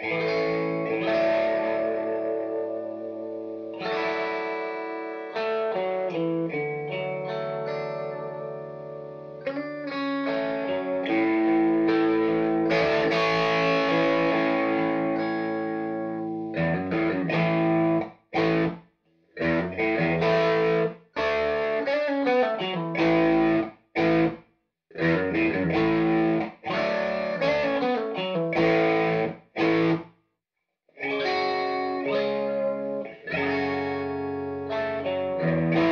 Bye. Música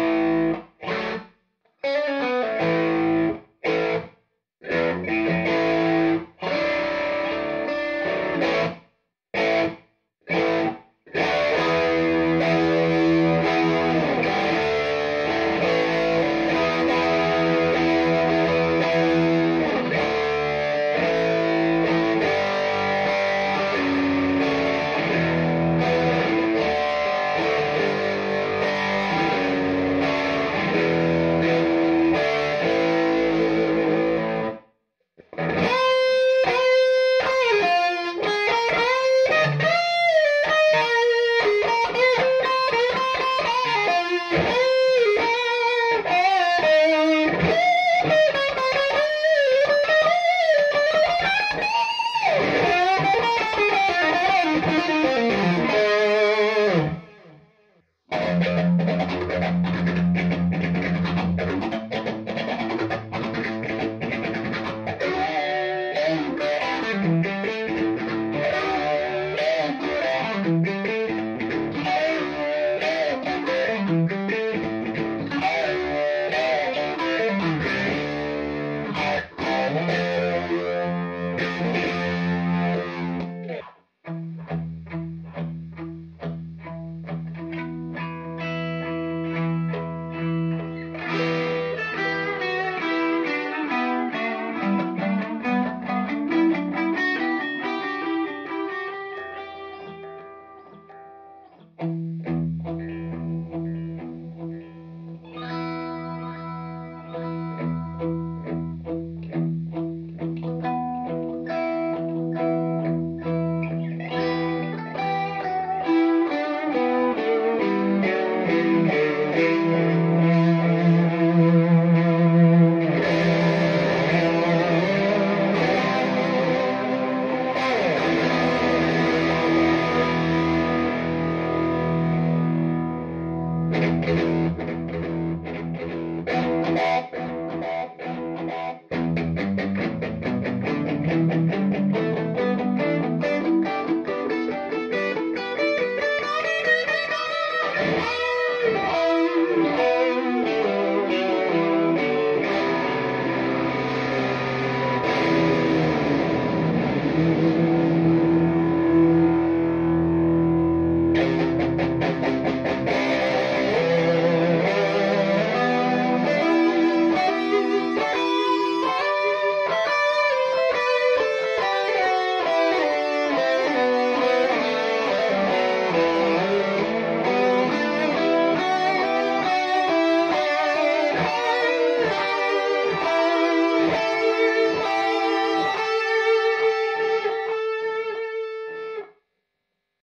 Yeah.